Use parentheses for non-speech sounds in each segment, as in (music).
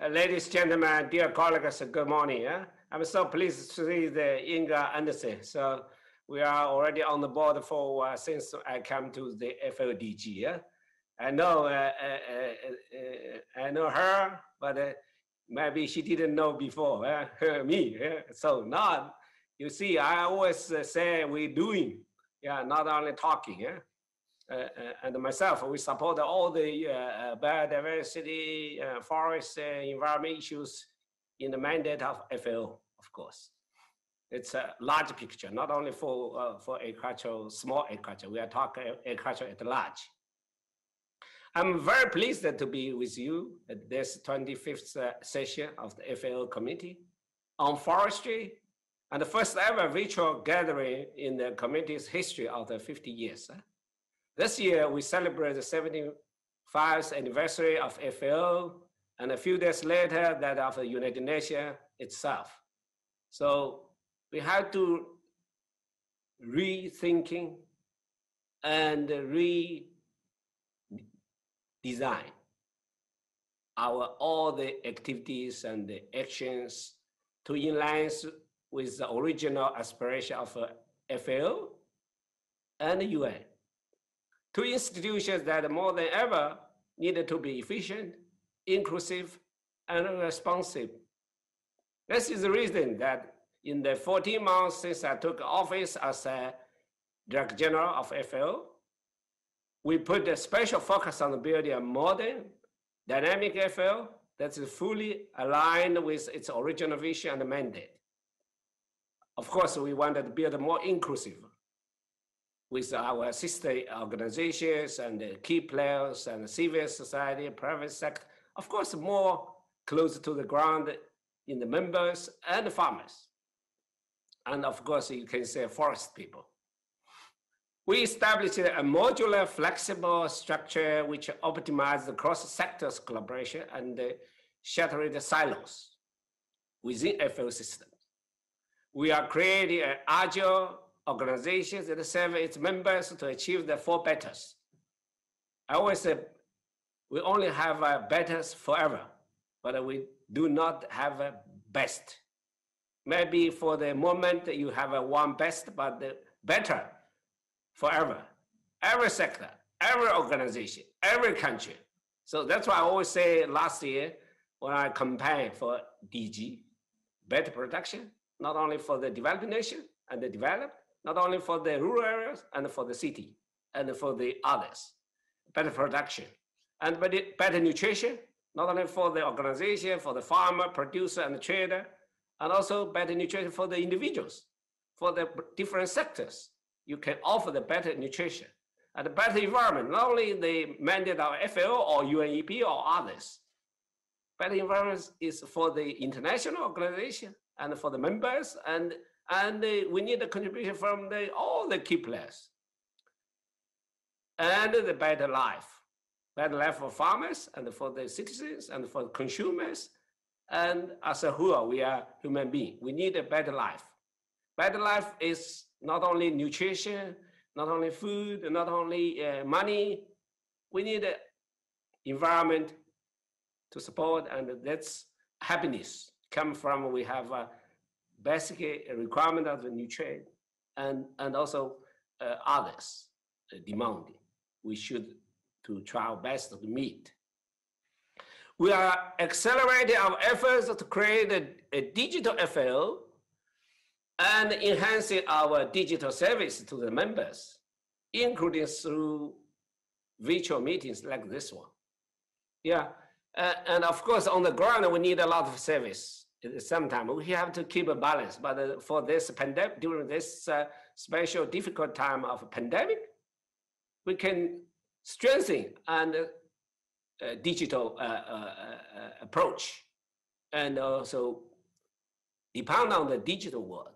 Uh, ladies, gentlemen, dear colleagues, good morning. I'm so pleased to see the Inger Andersen. So we are already on the board for uh, since I come to the FLDG. Yeah? I know uh, uh, uh, I know her, but maybe she didn't know before (laughs) me. Yeah? So now you see, I always say we're doing, yeah, not only talking. Yeah? Uh, uh, and myself, we support all the uh, biodiversity, forest, environment issues in the mandate of FAO, of course. It's a large picture, not only for, for agriculture, small agriculture, we are talking agriculture at large. I'm very pleased to be with you at this 25th session of the FAO committee on forestry and the first ever virtual gathering in the committee's history of the 50 years. This year, we celebrate the 75th anniversary of FAO, and a few days later, that of the United Nations itself. So we have to rethinking and redesign our all the activities and the actions to in line with the original aspiration of uh, FAO and the UN two institutions that more than ever needed to be efficient, inclusive, and responsive. This is the reason that in the 14 months since I took office as a Director General of FAO, we put a special focus on building a modern, dynamic FAO that is fully aligned with its original vision and mandate. Of course, we wanted to build a more inclusive, with our sister organizations and key players and civil society, private sector, of course, more close to the ground in the members and the farmers. And of course, you can say forest people. We established a modular, flexible structure which optimizes the cross-sectors collaboration and shattering the silos within FAO systems. We are creating an agile organizations that serve its members to achieve the four betters. I always say we only have uh, a betters forever, but we do not have a best. Maybe for the moment you have a one best, but the better forever. Every sector, every organization, every country. So that's why I always say last year when I campaigned for DG, better production, not only for the developing nation and the developed, not only for the rural areas and for the city and for the others. Better production and better nutrition, not only for the organization, for the farmer, producer, and trader, and also better nutrition for the individuals, for the different sectors. You can offer the better nutrition and the better environment, not only the mandate of FAO or UNEP or others. Better environment is for the international organization and for the members and and uh, we need a contribution from the, all the key players. And the better life, better life for farmers and for the citizens and for consumers. And as a whole, we are human beings. We need a better life. Better life is not only nutrition, not only food, not only uh, money. We need an environment to support, and that's happiness come from we have a requirement of the nutrient and, and also uh, others uh, demanding. We should to try our best to meet. We are accelerating our efforts to create a, a digital FAO and enhancing our digital service to the members, including through virtual meetings like this one. Yeah, uh, and of course, on the ground, we need a lot of service sometimes we have to keep a balance. But uh, for this pandemic, during this uh, special difficult time of pandemic, we can strengthen and uh, digital uh, uh, uh, approach and also depend on the digital world.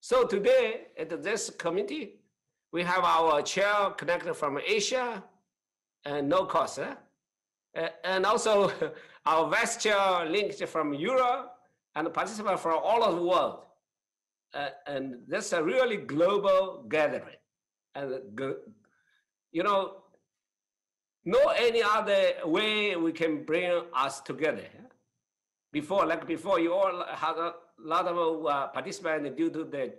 So today at this committee, we have our chair connected from Asia and no cost. and also (laughs) our vice chair linked from Europe and participants from all over the world. Uh, and that's a really global gathering. And, you know, no any other way we can bring us together. before, like before, you all had a lot of uh, participants due to the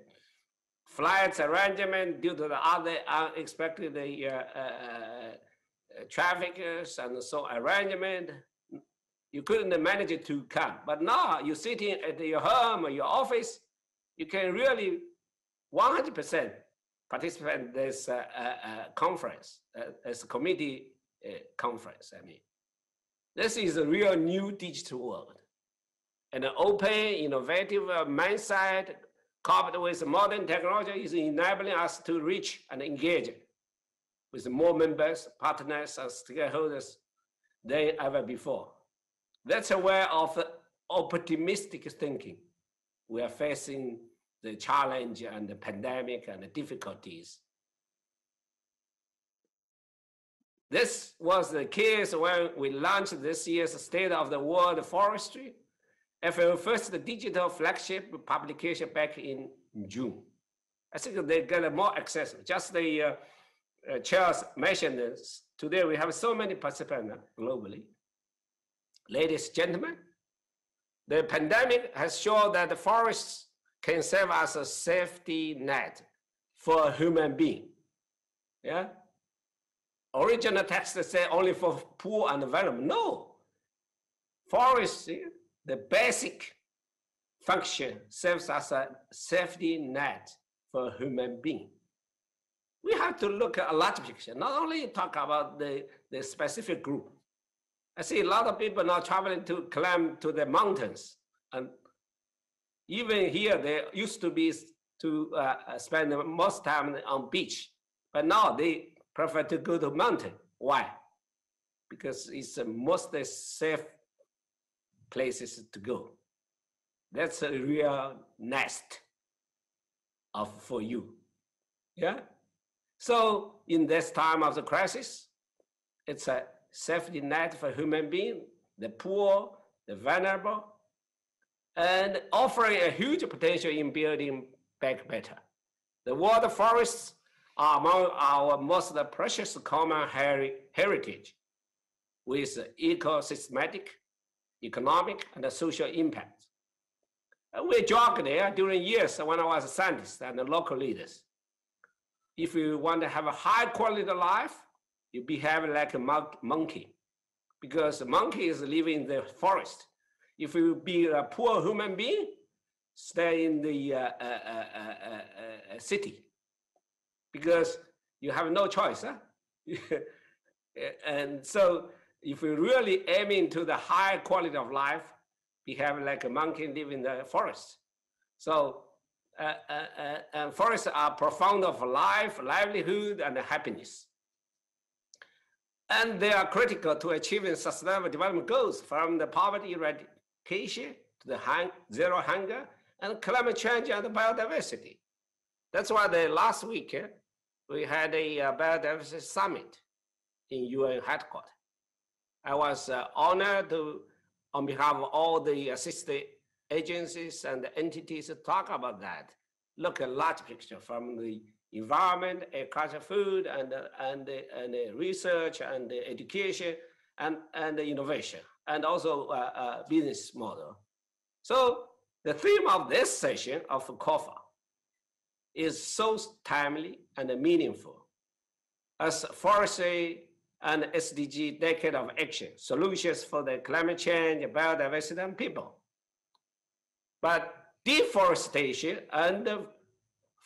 flights arrangement, due to the other unexpected uh, uh, uh traffickers and so arrangement. You couldn't manage it to come. But now you're sitting at your home or your office, you can really 100% participate in this uh, uh, conference, as a committee conference, I mean. This is a real new digital world. And an open, innovative uh, mindset coupled with modern technology is enabling us to reach and engage with more members, partners, and stakeholders than ever before. That's a way of optimistic thinking. We are facing the challenge and the pandemic and the difficulties. This was the case when we launched this year's State of the World Forestry FAO first digital flagship publication back in June. I think they get more access. Just the uh, uh, chairs mentioned this. Today we have so many participants globally. Ladies and gentlemen, the pandemic has shown that the forests can serve as a safety net for a human being. Yeah. Original text said only for poor and vulnerable. No. Forests the basic function serves as a safety net for a human being. We have to look at a large picture, not only talk about the, the specific group. I see a lot of people now traveling to climb to the mountains. And even here, they used to be to uh, spend most time on beach, but now they prefer to go to mountain. Why? Because it's the most safe places to go. That's a real nest of for you. Yeah. So in this time of the crisis, it's a safety net for human being, the poor, the vulnerable, and offering a huge potential in building back better. The world forests are among our most precious common heritage with ecosystematic economic and social impact. We jogged there during years when I was a scientist and local leaders. If you want to have a high quality life, you behave like a monkey because the monkey is living in the forest. If you be a poor human being, stay in the uh, uh, uh, city because you have no choice. Huh? (laughs) and so if you really aim into the high quality of life, behave like a monkey live in the forest. So uh, uh, uh, forests are profound of life, livelihood, and happiness. And they are critical to achieving sustainable development goals from the poverty eradication to the hang zero hunger and climate change and biodiversity. That's why the last week uh, we had a uh, biodiversity summit in UN headquarters. I was uh, honored to, on behalf of all the assisted agencies and entities to talk about that. Look at large picture from the environment, agriculture, food, and, and, and research and education and, and innovation, and also uh, uh, business model. So the theme of this session of COFO is so timely and meaningful as forestry and SDG Decade of Action, Solutions for the Climate Change, Biodiversity, and People. But deforestation and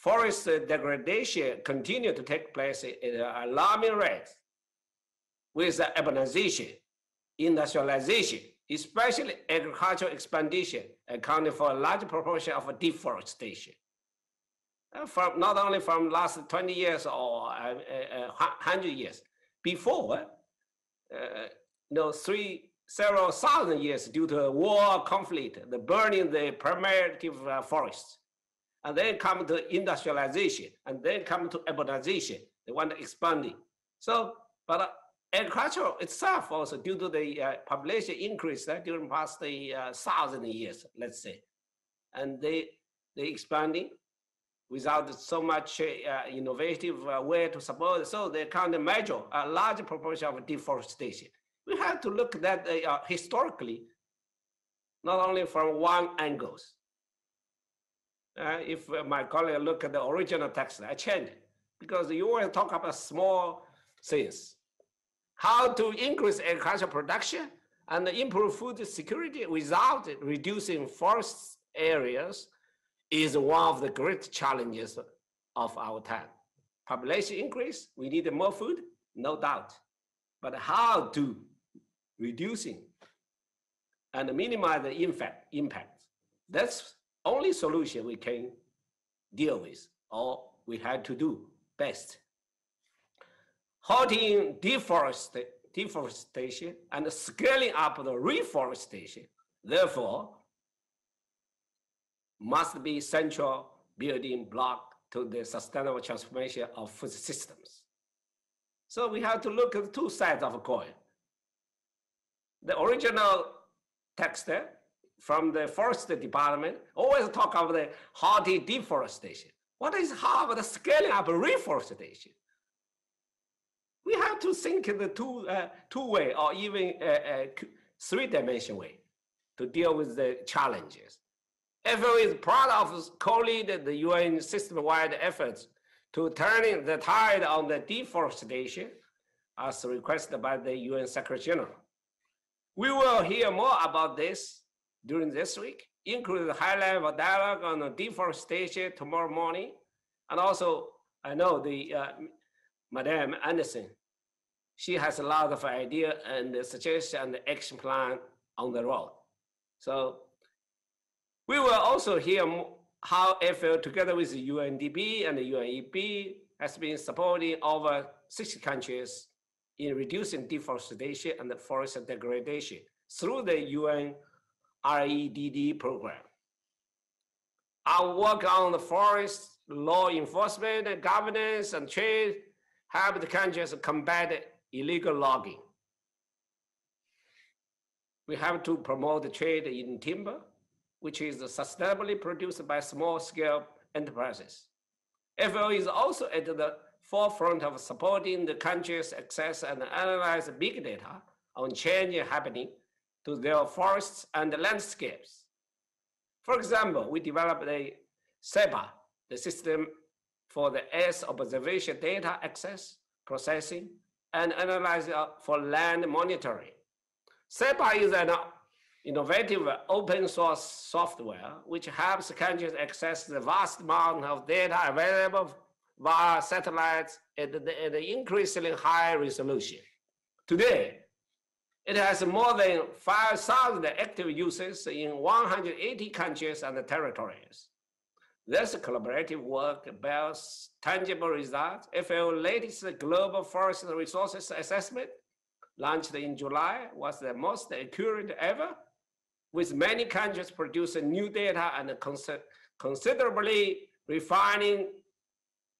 forest degradation continue to take place at an alarming rate with urbanization, industrialization, especially agricultural expansion, accounting for a large proportion of deforestation. Uh, from not only from last 20 years or uh, uh, 100 years, before, uh, you know, three, several thousand years due to war conflict, the burning the primitive uh, forests. And then come to industrialization, and then come to urbanization. They want to expanding. So, but uh, agriculture itself also due to the uh, population increase uh, during past the uh, thousand years, let's say, and they they expanding without so much uh, innovative uh, way to support. So they can't measure a large proportion of deforestation. We have to look at that uh, historically. not only from one angles. Uh, if my colleague look at the original text, I change it because you will talk about small things. How to increase agricultural production and improve food security without reducing forest areas is one of the great challenges of our time. Population increase, we need more food, no doubt. But how to reducing and minimize the impact, impact. That's only solution we can deal with or we had to do best. Halting deforest, deforestation and scaling up the reforestation, therefore, must be central building block to the sustainable transformation of food systems. So we have to look at two sides of a coin. The original text from the forest department always talk about the hardy deforestation. What is about the scaling up reforestation? We have to think in the two, uh, two way or even uh, uh, three dimension way to deal with the challenges. FAO is proud of co-lead the UN system-wide efforts to turning the tide on the deforestation as requested by the UN Secretary General. We will hear more about this during this week, including high-level dialogue on deforestation tomorrow morning. And also, I know the uh, Madame Andersen, she has a lot of idea and suggestion and action plan on the road. So we will also hear how FAO, together with the UNDP and the UNEP, has been supporting over 60 countries in reducing deforestation and forest degradation through the UN REDD program. Our work on the forest law enforcement, governance, and trade help the countries combat illegal logging. We have to promote the trade in timber, which is sustainably produced by small-scale enterprises. FAO is also at the forefront of supporting the countries access and analyze big data on change happening to their forests and landscapes. For example, we developed a SEPAL, the system for the Earth observation data access, processing, and analysis for land monitoring. SEPAL is an innovative open source software which helps countries access the vast amount of data available via satellites at, at an increasingly high resolution. Today, it has more than 5,000 active users in 180 countries and territories. This collaborative work bears tangible results. FAO latest global forest resources assessment, launched in July, was the most accurate ever with many countries producing new data and considerably refining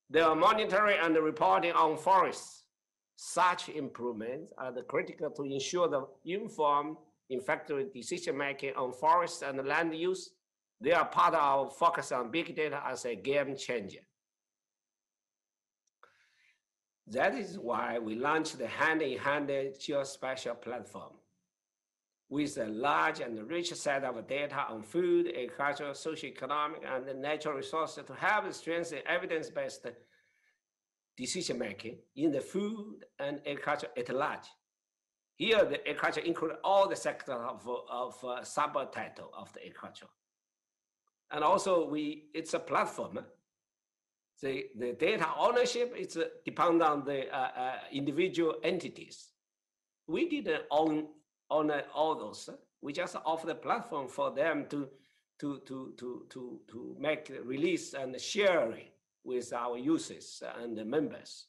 their monitoring and reporting on forests. Such improvements are critical to ensure the informed, effective decision-making on forests and land use. They are part of our focus on big data as a game changer. That is why we launched the hand-in-hand geospatial platform with a large and rich set of data on food, agriculture, socioeconomic, and natural resources to help strengthen evidence-based decision-making in the food and agriculture at large. Here, the agriculture includes all the sectors of, of uh, subtitle of the agriculture. And also, we it's a platform. The, the data ownership is uh, depend on the uh, uh individual entities. We didn't own on all those. We just offer the platform for them to, to, to, to, to, to make release and sharing with our users and members.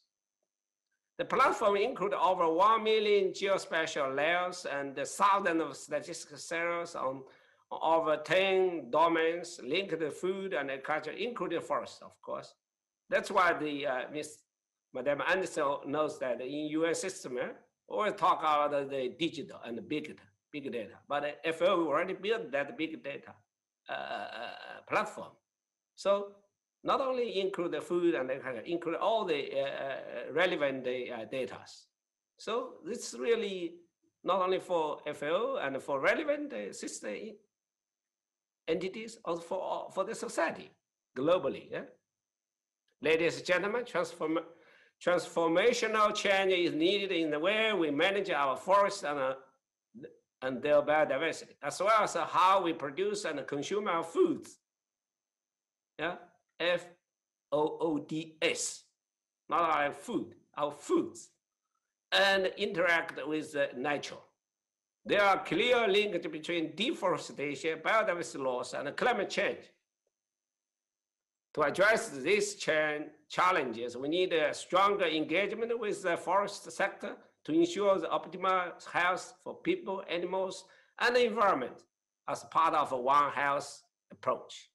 The platform includes over 1 million geospatial layers and thousands of statistical cells on over 10 domains linked to food and agriculture, including forest, of course. That's why the uh, Ms. Madame Andersen knows that in US system, eh, always talk about the digital and the big, big data. But FAO already built that big data uh, uh, platform. So not only include the food and include all the uh, uh relevant uh, data. So this really not only for FAO and for relevant uh, system entities, also for, for the society globally. Yeah? Ladies and gentlemen, transform, transformational change is needed in the way we manage our forests and, uh, and their biodiversity, as well as how we produce and consume our foods. Yeah, F O O D S, not our food, our foods, and interact with uh, nature. There are clear links between deforestation, biodiversity loss, and climate change. To address these challenges, we need a stronger engagement with the forest sector to ensure the optimal health for people, animals, and the environment as part of a One Health approach.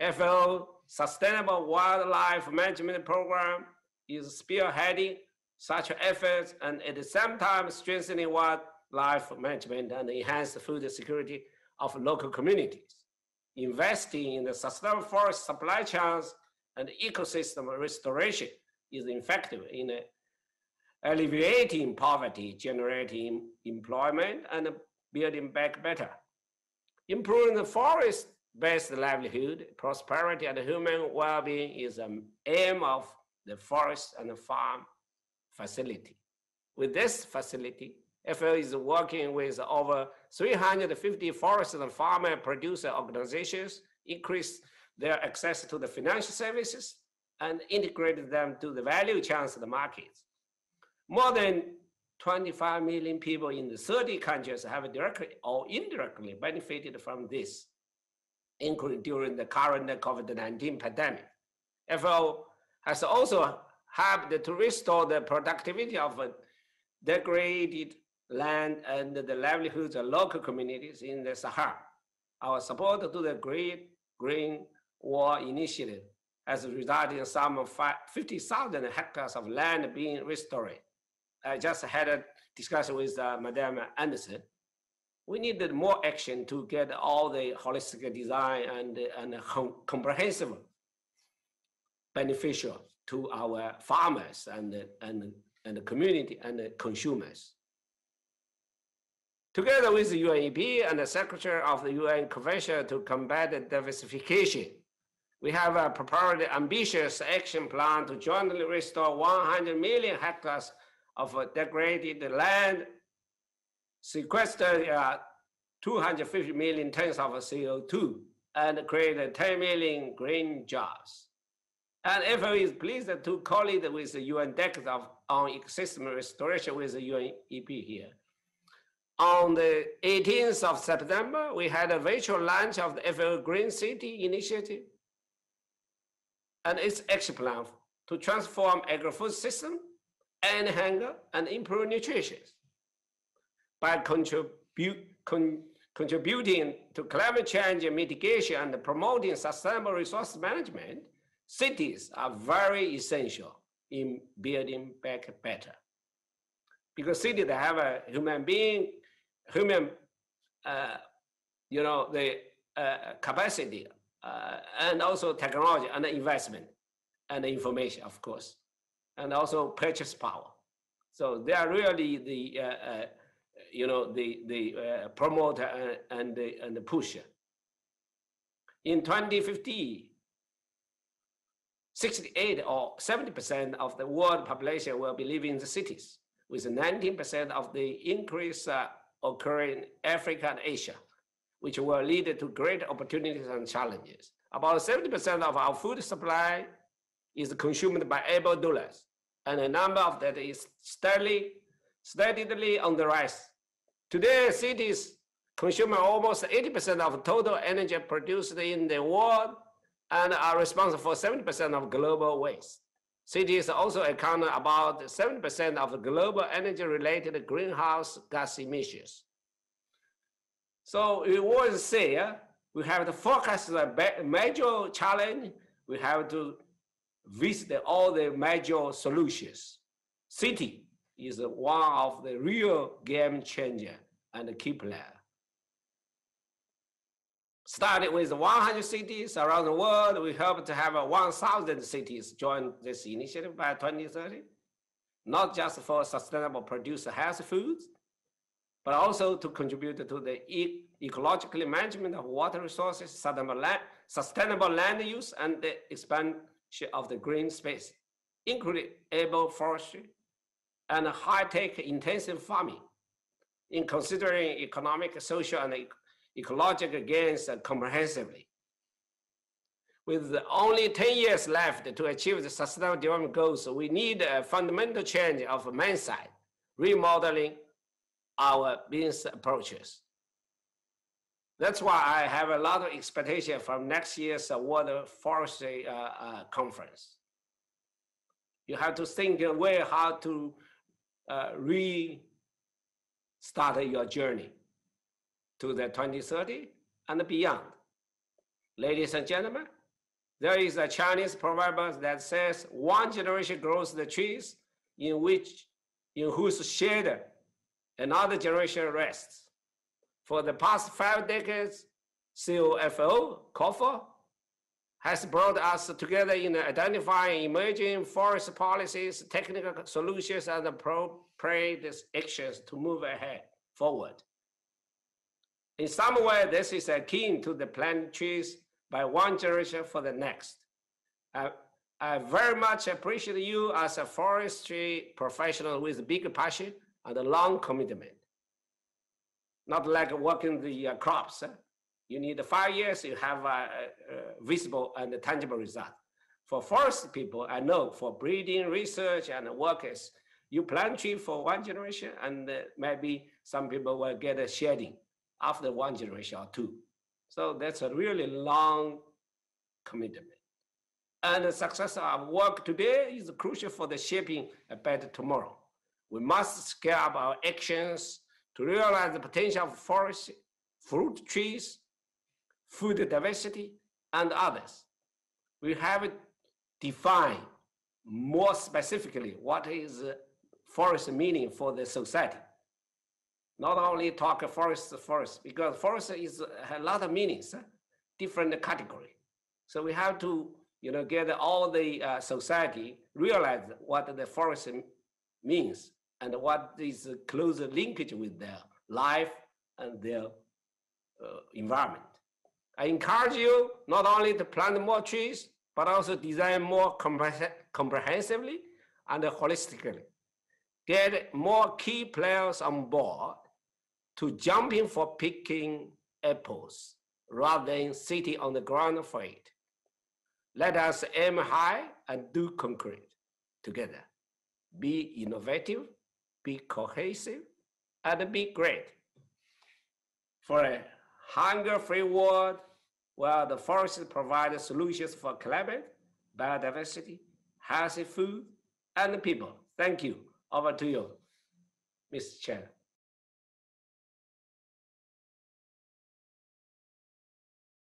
FAO Sustainable Wildlife Management Program is spearheading such efforts and at the same time strengthening wildlife management and enhance the food security of local communities. Investing in the sustainable forest supply chains and ecosystem restoration is effective in alleviating poverty, generating employment, and building back better. Improving the forest-based livelihood, prosperity, and human well-being is an aim of the forest and farm facility. With this facility, FAO is working with over 350 forest and farmer producer organizations, increase their access to the financial services, and integrate them to the value chains of the markets. More than 25 million people in the 30 countries have directly or indirectly benefited from this, including during the current COVID-19 pandemic. FAO has also helped to restore the productivity of degraded land and the livelihoods of local communities in the Sahara. Our support to the Great Green Wall Initiative has resulted in some 50,000 hectares of land being restored. I just had a discussion with uh, Madame Andersen. We needed more action to get all the holistic design and, and comprehensive beneficial to our farmers and, and, and the community and the consumers. Together with the UNEP and the Secretary of the UN Convention to combat the desertification, we have a prepared ambitious action plan to jointly restore 100 million hectares of degraded land, sequester uh, 250 million tons of CO2, and create 10 million green jobs. And FAO is pleased to collaborate with the UN Decade of, on ecosystem restoration with the UNEP here. On the 18th of September, we had a virtual launch of the FAO Green City Initiative and its action plan to transform agri-food system and hunger and improve nutrition. By contribute, con, contributing to climate change mitigation and promoting sustainable resource management, cities are very essential in building back better. Because cities have a human being, human, uh, you know, the uh, capacity uh, and also technology and investment and information, of course and also purchase power. So they are really the, uh, uh, you know, the, the uh, promoter and, and, the, and the pusher. In 2050, 68 or 70% of the world population will be living in the cities, with 19% of the increase uh, occurring in Africa and Asia, which will lead to great opportunities and challenges. About 70% of our food supply is consumed by able dollars, and the number of that is steadily, steadily on the rise. Today, cities consume almost 80% of total energy produced in the world and are responsible for 70% of global waste. Cities also account about 7% of global energy-related greenhouse gas emissions. So we always say uh, we have to focus the major challenge. We have to visit all the major solutions. City is one of the real game changer and key player. Started with 100 cities around the world, we hope to have 1,000 cities join this initiative by 2030, not just for sustainable produce healthy foods, but also to contribute to the e ecologically management of water resources, sustainable land, sustainable land use, and the expansion of the green space, including urban forestry and high-tech intensive farming in considering economic, social, and ecological gains comprehensively. With only 10 years left to achieve the sustainable development goals, we need a fundamental change of mindset, remodeling our business approaches. That's why I have a lot of expectation from next year's World Forestry uh, uh, Conference. You have to think away how to uh, restart your journey to the 2030 and beyond. Ladies and gentlemen, there is a Chinese proverb that says, one generation grows the trees in which, in whose shade another generation rests. For the past five decades, COFO, COFO, has brought us together in identifying emerging forest policies, technical solutions, and appropriate actions to move ahead forward. In some way, this is akin to the planting trees by one generation for the next. I, I very much appreciate you as a forestry professional with big passion and a long commitment. Not like working the uh, crops. You need five years, you have a, a, visible and tangible result. For forest people, I know for breeding research and workers, you plant tree for one generation and uh, maybe some people will get a shedding after one generation or two. So that's a really long commitment. And the success of work today is crucial for the shaping a better tomorrow. We must scale up our actions to realize the potential of forest, fruit trees, food diversity, and others. We have defined more specifically what is forest meaning for the society not only talk forest forest because forest is a lot of meanings, different category. So we have to you know get all the uh, society realize what the forest means and what is close linkage with their life and their uh, environment. I encourage you not only to plant more trees, but also design more comprehensively and holistically. Get more key players on board to jump in for picking apples rather than sitting on the ground for it. Let us aim high and do concrete together. Be innovative, be cohesive, and be great. For a hunger-free world where the forests provide solutions for climate, biodiversity, healthy food, and people. Thank you. Over to you, Mr. Chair.